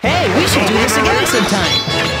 Hey, we should do this again sometime.